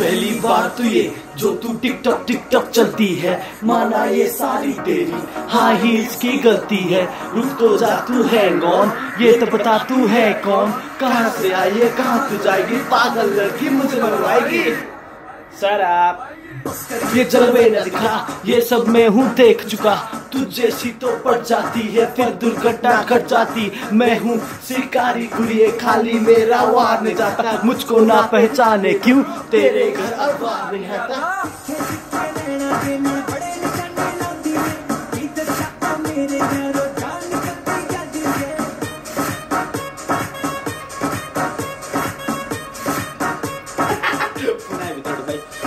पहली बार तो ये जो तू टिकटॉक टिकटॉक चलती है, माना ये सारी तेरी हाई हील्स की गलती है। रुक तो जा, तू है कौन ये तो बता तू है कौन? कहाँ से आई है, कहाँ तू जाएगी? पागल लड़की मुझे बनवाएगी। आप, ये जलवे न दिखा ये सब मैं हूँ देख चुका। तू जैसी तो पड़ जाती है, फिर दुर्घटना घट जाती। मैं हूँ शिकारी गुड़िए, खाली मेरा वार नहीं जाता। मुझको ना पहचाने क्यों तेरे घर अखबार नहीं आता? はい。